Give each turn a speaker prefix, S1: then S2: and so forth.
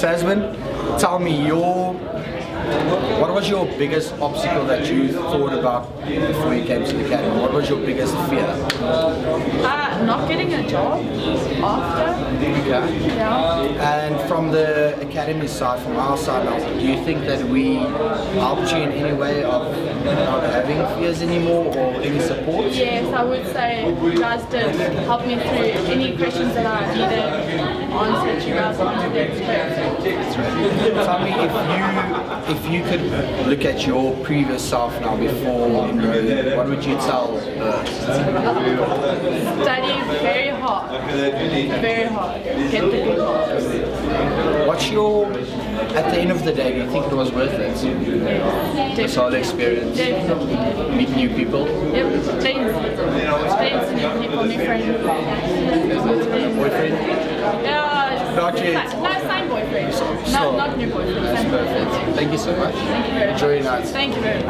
S1: Tasmine, tell me your what was your biggest obstacle that you thought about before you came to the academy? What was your biggest fear?
S2: Uh, not getting a job after.
S1: Okay.
S2: Yeah.
S1: And from the academy side, from our side do you think that we helped you in any way of not having fears anymore or any support?
S2: Yes, I would say you guys did help me through any questions that I needed answered. You guys answered.
S1: Tell me if you if you could look at your previous self now before enrolling, what would you tell her?
S2: Study very hard. Very hard. Get the good marks.
S1: At the end of the day, you think it was worth it? This whole experience,
S2: Definitely.
S1: meet new people,
S2: Yep. Friends. Friends, new people, new friends.
S1: boyfriend.
S2: Yeah.
S1: Not yet.
S2: No, same boyfriend.
S1: So-
S2: Not, not new boyfriend. Boyfriend.
S1: Perfect. Thank you so much.
S2: Thank you very much.
S1: Enjoy your night.
S2: Thank you very much.